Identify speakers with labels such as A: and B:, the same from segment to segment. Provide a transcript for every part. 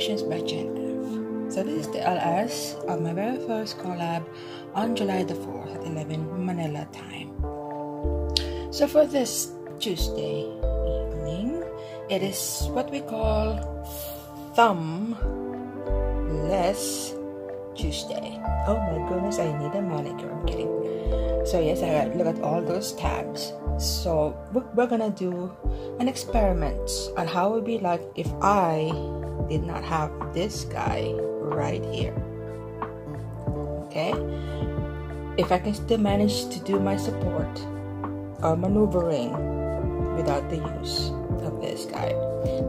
A: Inspirations by. So this is the LS of uh, my very first collab on July the 4th at 11 Manila time. So for this Tuesday evening, it is what we call thumb less Tuesday. Oh my goodness, I need a manicure. I'm kidding. So yes, I look at all those tabs. So we're gonna do an experiment on how it would be like if I did not have this guy right here. Okay? If I can still manage to do my support or maneuvering without the use of this guy.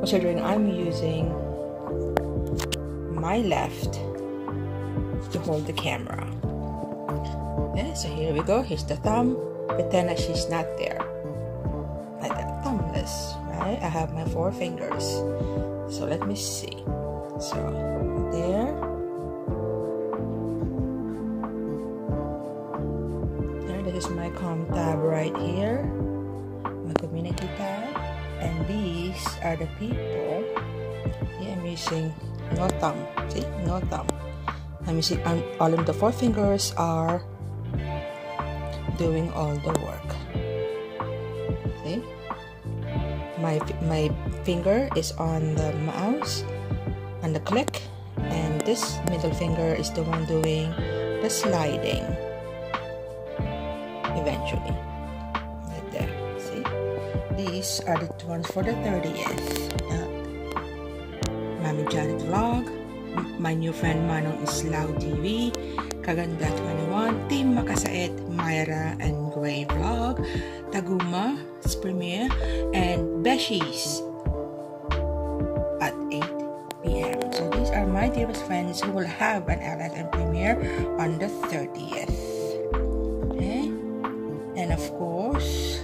A: Considering I'm using my left to hold the camera. Okay, so here we go. Here's the thumb. Pretend that she's not there. Like that, thumbless, right? I have my four fingers. So let me see. So there. There, this is my com tab right here. My community tab. And these are the people. See, I'm using no thumb. See, no thumb. I'm using I'm, all of the four fingers are doing all the work. My, my finger is on the mouse, on the click, and this middle finger is the one doing the sliding eventually. Right there. See? These are the ones for the 30th. Uh, Mami Janet Vlog, my new friend Manong Islao TV, Kaganda 21, Team Makasait, Myra and Gray Vlog, Taguma, Premiere, and Beshies at 8 p.m. So these are my dearest friends who will have an LSM premiere on the 30th. Okay? And of course,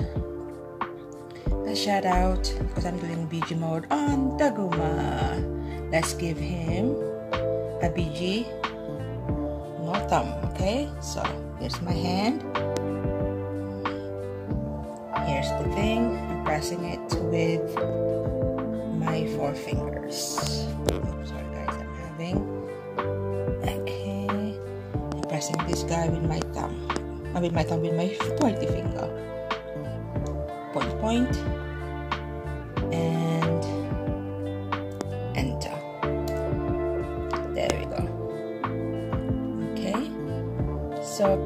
A: a shout out because I'm doing BG mode on Taguma. Let's give him a BG no thumb okay so here's my hand here's the thing I'm pressing it with my four fingers. Oh, sorry guys I'm having okay. I'm pressing this guy with my thumb I with my thumb with my pointy finger. Point point. And enter. There we go. Okay, so,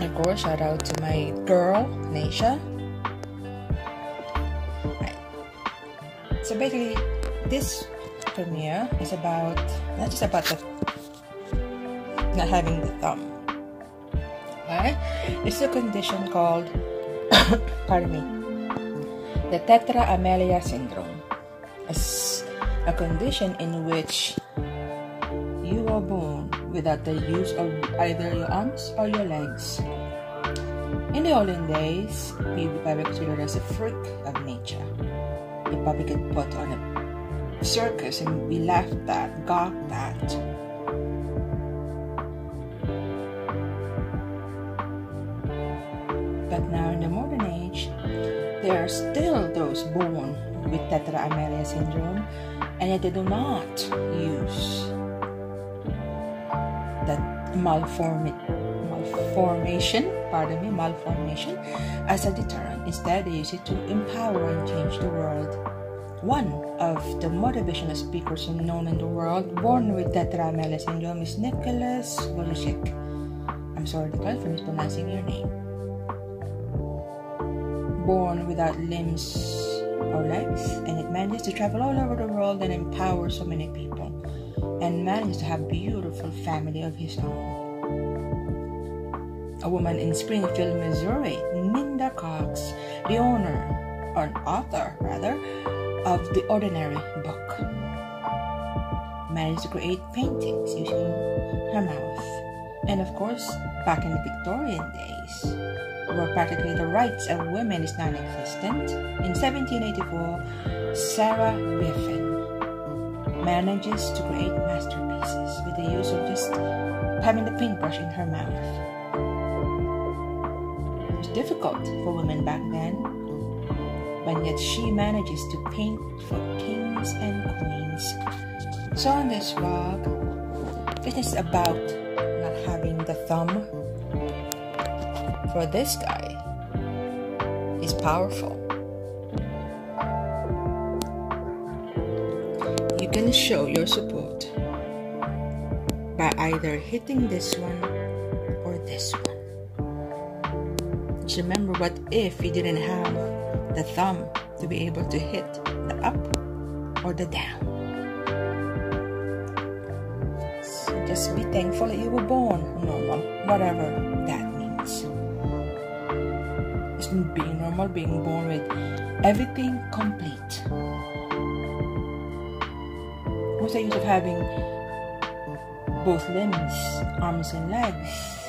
A: of course, shout out to my girl, Naisha. So basically, this premiere is about not just about the not having the thumb. Right? It's a condition called pardon me. The tetra amelia syndrome. It's a condition in which you are born without the use of either your arms or your legs. In the olden days, people were considered as a freak of nature. You probably get put on a circus and be laughed at, gawked at. But now in the modern age, there are still those born with tetra amelia syndrome and yet they do not use that malform malformation, pardon me, malformation as a deterrent. Instead, they use it to empower and change the world. One of the motivational speakers known in the world born with tetra amelia syndrome is Nicholas Volosik. I'm sorry, Nicholas, for mispronouncing your name. Born without limbs or legs, and it manages to travel all over the world and empower so many people and managed to have beautiful family of his own. A woman in Springfield, Missouri, Minda Cox, the owner, or author rather, of The Ordinary Book, managed to create paintings using her mouth. And of course, back in the Victorian days, where practically the rights of women is non-existent, in 1784, Sarah Biffin manages to create masterpieces with the use of just having the paintbrush in her mouth. It was difficult for women back then, but yet she manages to paint for kings and queens So on this vlog, this is about not having the thumb. For this guy, is powerful. You can show your support by either hitting this one Remember what if you didn't have the thumb to be able to hit the up or the down. So just be thankful that you were born normal, whatever that means. It's being normal, being born with everything complete. What's the use of having both limbs, arms and legs?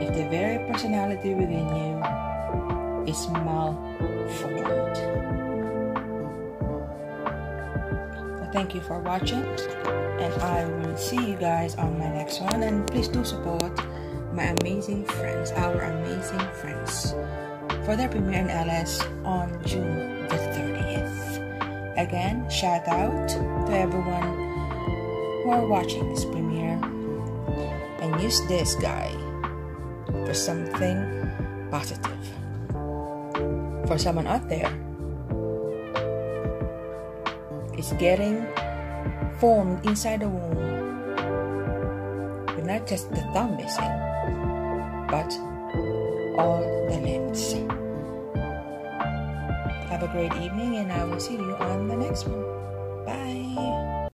A: If the very personality within you is malformed. Thank you for watching, and I will see you guys on my next one. And please do support my amazing friends, our amazing friends, for their premiere in LS on June the 30th. Again, shout out to everyone who are watching this premiere and use this guy for something positive. For someone out there is getting formed inside the womb with not just the thumb missing, but all the limbs. Have a great evening, and I will see you on the next one. Bye.